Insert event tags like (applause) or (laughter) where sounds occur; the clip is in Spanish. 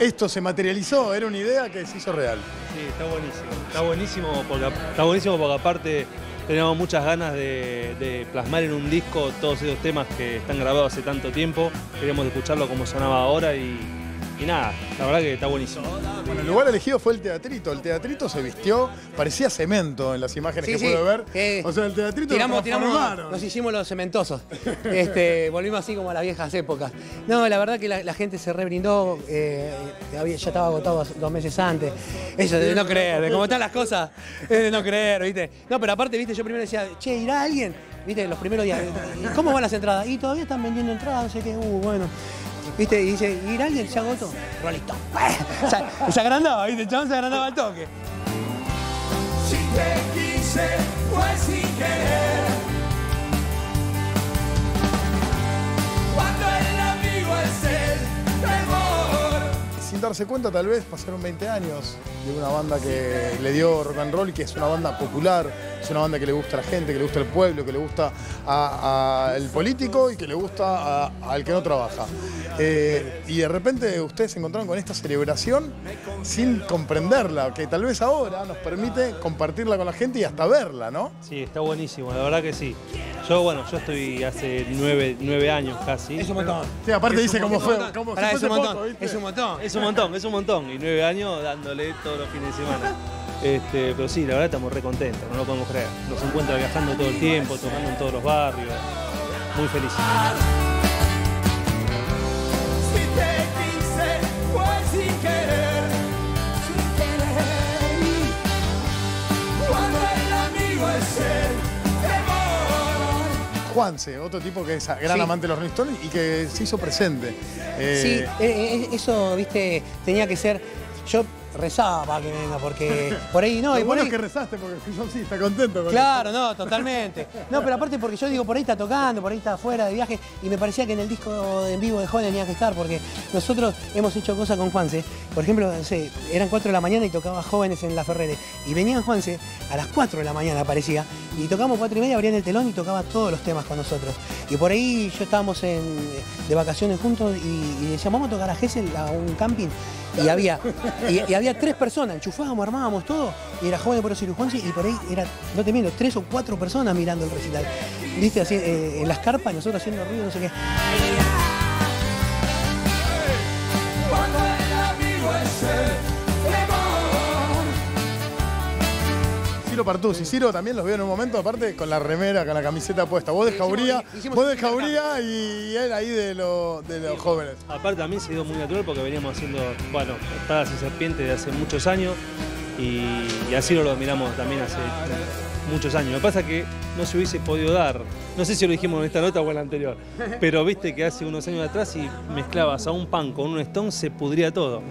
esto se materializó, era una idea que se hizo real. Sí, está buenísimo. Está buenísimo porque, está buenísimo porque aparte teníamos muchas ganas de, de plasmar en un disco todos esos temas que están grabados hace tanto tiempo. Queríamos escucharlo como sonaba ahora y, y nada, la verdad que está buenísimo. Bueno, el lugar elegido fue el teatrito. El teatrito se vistió, parecía cemento en las imágenes Sí, que sí, pude ver. eh, o sea, el teatrito tiramos, lo tiramos, nos hicimos los cementosos. (laughs) Este, volvimos así como a las viejas épocas. No, la verdad que la, la gente se rebrindó, eh, había- ya estaba agotado dos meses antes. Eso de no creer, de cómo están las cosas, es de no creer, ¿viste? No, pero aparte, ¿viste? Yo primero decía, che, ¿irá alguien? ¿Viste? Los primeros días, ¿y cómo van las entradas? Y todavía están vendiendo entradas, no sé qué, uh, bueno. ¿Viste? Y dice, ¿irá alguien? Se agotó. Rolito. Se agrandaba, ¿viste? El chabón se agrandaba al toque. Darse cuenta, tal vez pasaron 20 años de una banda que le dio rock and roll que es una banda popular, es una banda que le gusta a la gente, que le gusta al pueblo, que le gusta al político y que le gusta al que no trabaja. Eh, y de repente ustedes se encontraron con esta celebración sin comprenderla, que tal vez ahora nos permite compartirla con la gente y hasta verla, ¿no? Sí, está buenísimo, la verdad que sí. Yo, bueno, yo estoy hace nueve, nueve años casi. Es un montón. Sí, aparte Es dice cómo fue, cómo Pará, si es un fuese montón, poco, ¿viste? es un montón. Es un montón, es un montón. Y nueve años dándole todos los fines de semana. (laughs) Este, pero sí, la verdad estamos re contentos, no lo podemos creer. Nos encuentra viajando todo el tiempo, tocando en todos los barrios. Muy felices. Juanse, otro tipo que es gran Sí. amante de los Rolling Stones y que se hizo presente. Eh, Sí, eh, eh, eso, viste, tenía que ser. Yo rezaba para que venga, porque (laughs) por ahí no, Lo y bueno ahí. es que rezaste porque Fillon sí está contento con Claro, no, totalmente. No, pero aparte porque yo digo, por ahí está tocando, por ahí está fuera de viaje, y me parecía que en el disco en vivo de Joven tenía que estar, porque nosotros hemos hecho cosas con Juanse. Por ejemplo, no sé, eran 4 de la mañana y tocaba Jóvenes en La Ferrere. Y venían Juanse a las 4 de la mañana, aparecía, y tocamos 4 y media, abrían el telón y tocaba todos los temas con nosotros. Y por ahí yo estábamos en- de vacaciones juntos y, y decíamos, vamos a tocar a Gessel, a un camping. Y había, y, y había tres personas, enchufábamos, armábamos todo, y era joven por Juanse, y por ahí era, no te miento, tres o cuatro personas mirando el recital. Viste, así, eh, en las carpas, nosotros haciendo ruido, no sé qué. Ciro Partuzzi. Ciro también los veo en un momento, aparte con la remera, con la camiseta puesta. Vos de Jauría, vos de. Jauría y él ahí de, lo- de los jóvenes. Aparte también se dio muy natural porque veníamos haciendo, bueno, Espadas y Serpientes de hace muchos años y, y así lo admiramos también hace muchos años. Lo que pasa es que no se hubiese podido dar, no sé si lo dijimos en esta nota o en la anterior, pero viste que hace unos años atrás si mezclabas a un pan con un Stone se pudría todo.